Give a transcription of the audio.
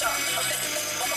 Okay.